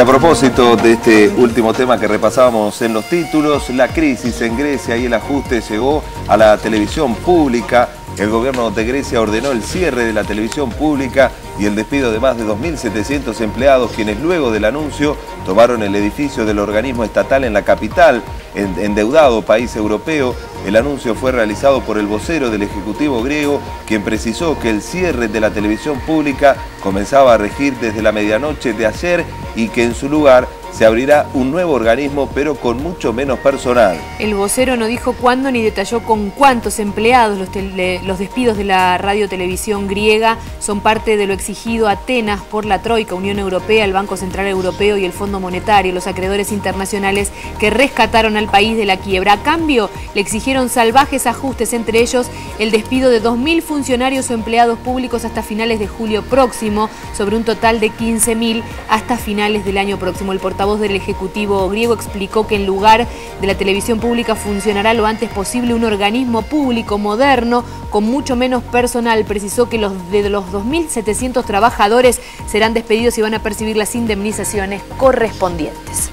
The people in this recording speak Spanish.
a propósito de este último tema que repasábamos en los títulos, la crisis en Grecia y el ajuste llegó a la televisión pública. El gobierno de Grecia ordenó el cierre de la televisión pública y el despido de más de 2.700 empleados, quienes luego del anuncio tomaron el edificio del organismo estatal en la capital, endeudado país europeo. El anuncio fue realizado por el vocero del Ejecutivo griego, quien precisó que el cierre de la televisión pública comenzaba a regir desde la medianoche de ayer y que en su lugar se abrirá un nuevo organismo, pero con mucho menos personal. El vocero no dijo cuándo ni detalló con cuántos empleados los, despidos de la radio-televisión griega son parte de lo exigido a Atenas por la Troika, Unión Europea, el Banco Central Europeo y el Fondo Monetario, los acreedores internacionales que rescataron al país de la quiebra. A cambio, le exigieron salvajes ajustes, entre ellos el despido de 2.000 funcionarios o empleados públicos hasta finales de julio próximo, sobre un total de 15.000 hasta finales del año próximo. El portavoz del Ejecutivo griego explicó que en lugar de la televisión pública funcionará lo antes posible un organismo público moderno con mucho menos personal. Precisó que los de los 2.700 trabajadores serán despedidos y van a percibir las indemnizaciones correspondientes.